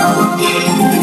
Oh.